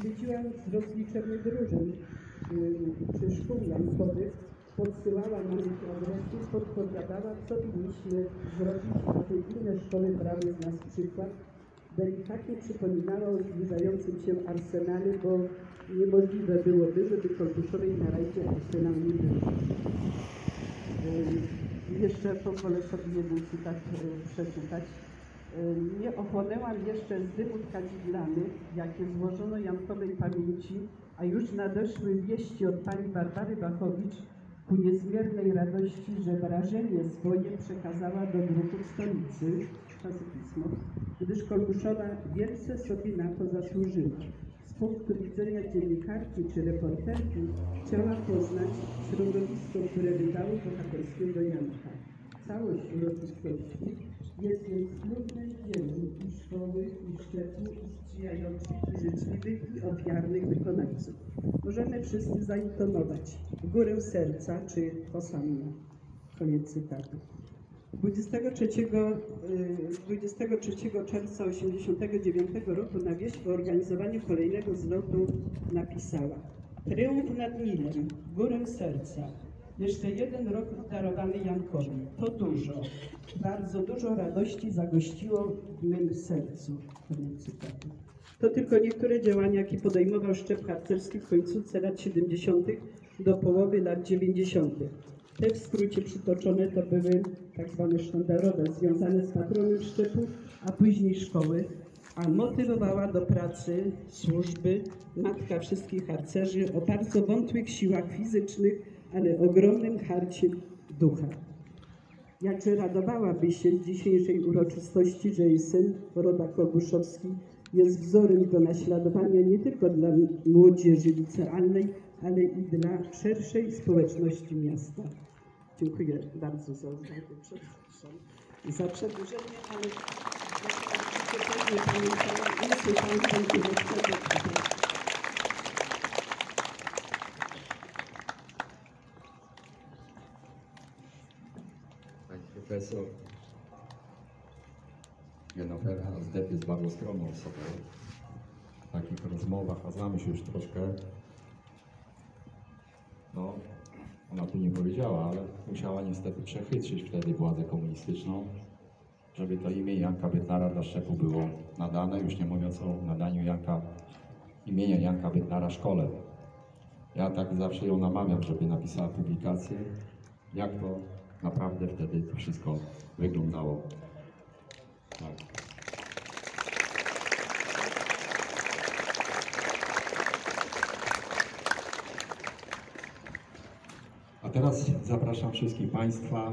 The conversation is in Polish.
śledziłam z rozliczenia drużyn y, czy szkół jankowych, podsyłała nam adresy, podpowiadała, co powinniśmy zrobić, aby inne szkoły brały z nas przykład. Delikatnie przypominała o zbliżającym się arsenale, bo niemożliwe byłoby, żeby Kolbuszowej na rajdzie arsenał nie. Y, Jeszcze pozwolę sobie jeden cytat y, przeczytać. Y, Nie ochłonęłam jeszcze z dymów kadzidlanych, jakie złożono Jankowej pamięci, a już nadeszły wieści od pani Barbary Bachowicz ku niezmiernej radości, że wrażenie swoje przekazała do druhów stolicy, czasopismo, gdyż Kolbuszowa wielce sobie na to zasłużyła. Z punktu widzenia dziennikarki czy reporterki chciała poznać środowisko, które wydało bohaterskiego Janka. Całość uroczystości jest więc smutnej dziełem i szkoły, i szczepu, i sprzyjających, i życzliwych, i ofiarnych wykonawców. Możemy wszyscy zaintonować w górę serca czy hosanna. Koniec cytatu. 23, y, 23 czerwca 1989 roku na wieść o organizowaniu kolejnego zlotu napisała Tryumf nad Nilem, górę serca. Jeszcze jeden rok darowany Jankowi. To dużo. Bardzo dużo radości zagościło w mym sercu. To tylko niektóre działania, jakie podejmował szczep harcerski w końcówce lat 70. do połowy lat 90. Te w skrócie przytoczone to były tak zwane sztandarowe, związane z patronem szczepu, a później szkoły, a motywowała do pracy służby matka wszystkich harcerzy o bardzo wątłych siłach fizycznych, ale ogromnym harcie ducha. Jakże radowałaby się dzisiejszej uroczystości, że jej syn, Roda Kobuszowski, jest wzorem do naśladowania nie tylko dla młodzieży licealnej, ale i dla szerszej społeczności miasta. Dziękuję bardzo za uwagę, za przedłużenie, ale pewnie pamiętałam, profesor Genoferha Azdep jest bardzo skromną osobą. W takich rozmowach, a znamy się już troszkę, no, ona tu nie powiedziała, ale musiała niestety przechytrzyć wtedy władzę komunistyczną, żeby to imię Janka Bednara dla szczepu było nadane, już nie mówiąc o nadaniu Janka, imienia Janka Bednara szkole. Ja tak zawsze ją namawiam, żeby napisała publikację, jak to naprawdę wtedy to wszystko wyglądało. Tak. A teraz zapraszam wszystkich Państwa